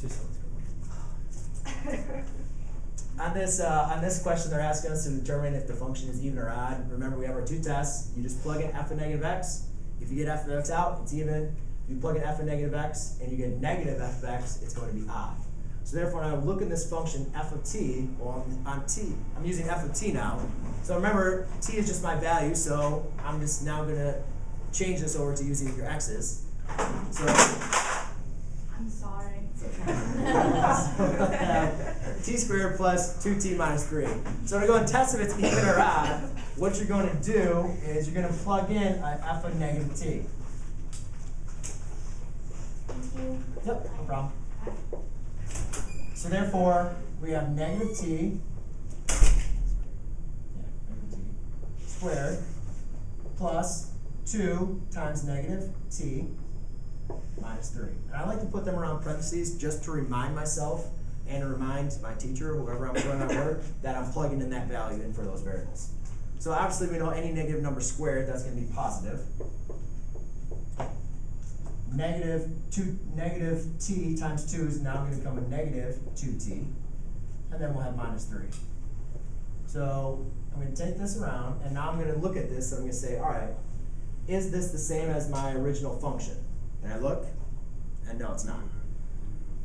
On this, uh, on this question, they're asking us to determine if the function is even or odd. Remember, we have our two tests. You just plug in f of negative x. If you get f of x out, it's even. If you plug in f of negative x and you get negative f of x, it's going to be odd. So therefore, when I look in this function f of t, well, on t. I'm using f of t now. So remember, t is just my value, so I'm just now going to change this over to using your x's. So I'm sorry. t squared plus 2t minus 3. So to go and test if it's even or odd, what you're going to do is you're going to plug in a f of negative t. Thank you. Yep, no problem. So therefore, we have negative t, negative t squared plus 2 times negative t minus 3. And I like to put them around parentheses just to remind myself and to remind my teacher, whoever I'm doing my work, that I'm plugging in that value in for those variables. So obviously we know any negative number squared, that's going to be positive. Negative 2, negative t times 2 is now going to become a negative 2t. And then we'll have minus 3. So I'm going to take this around, and now I'm going to look at this, and I'm going to say, all right, is this the same as my original function? And I look, and no, it's not.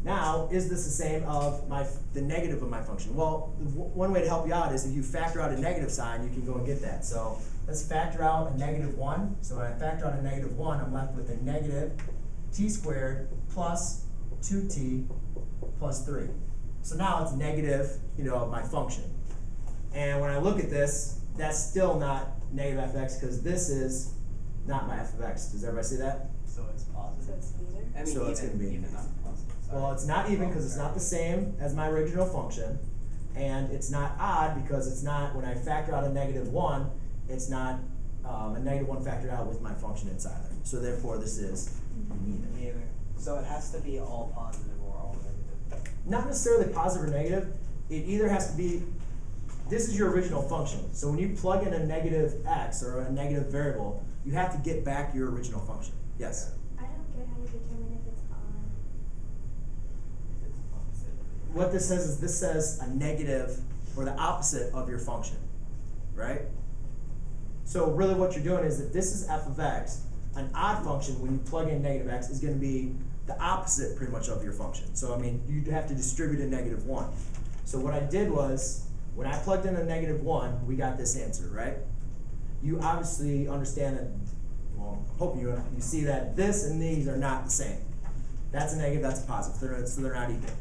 Now, is this the same of my the negative of my function? Well, one way to help you out is if you factor out a negative sign, you can go and get that. So let's factor out a negative 1. So when I factor out a negative 1, I'm left with a negative t squared plus 2t plus 3. So now it's negative, you know, of my function. And when I look at this, that's still not negative fx because this is not my f of x. Does everybody see that? So it's positive. So it's neither? I mean, So even, it's gonna be- even not positive. Sorry. Well, it's not even because it's not the same as my original function, and it's not odd because it's not, when I factor out a negative one, it's not um, a negative one factored out with my function inside of it. So therefore, this is neither. Neither. So it has to be all positive or all negative. Not necessarily positive or negative, it either has to be, this is your original function. So when you plug in a negative x or a negative variable, you have to get back your original function. Yes? I don't get how you determine if it's odd. If it's opposite. what this says is this says a negative or the opposite of your function, right? So really what you're doing is if this is f of x, an odd function when you plug in negative x is going to be the opposite pretty much of your function. So I mean, you'd have to distribute a negative 1. So what I did was, when I plugged in a negative 1, we got this answer, right? You obviously understand that, well, hope you, you see that this and these are not the same. That's a negative, that's a positive, they're, so they're not equal.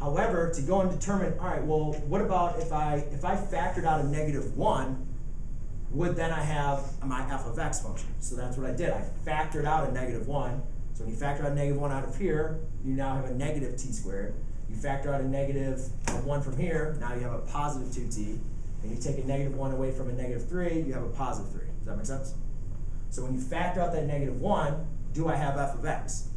However, to go and determine, all right, well, what about if I if I factored out a negative one, would then I have my f of x function? So that's what I did. I factored out a negative one. So when you factor out a negative one out of here, you now have a negative t squared. You factor out a negative one from here, now you have a positive two t. And you take a negative one away from a negative three, you have a positive three. Does that make sense? So when you factor out that negative one, do I have f of x?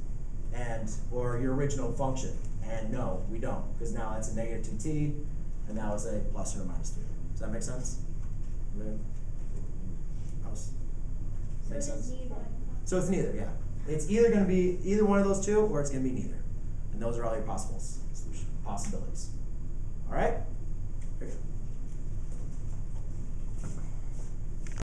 And or your original function? And no, we don't, because now that's a negative 2t, and now it's a plus or a minus 3. Does that make sense? So Make it's sense? neither. So it's neither, yeah. It's either going to be either one of those two, or it's going to be neither. And those are all your possible s- solution- possibilities. All right?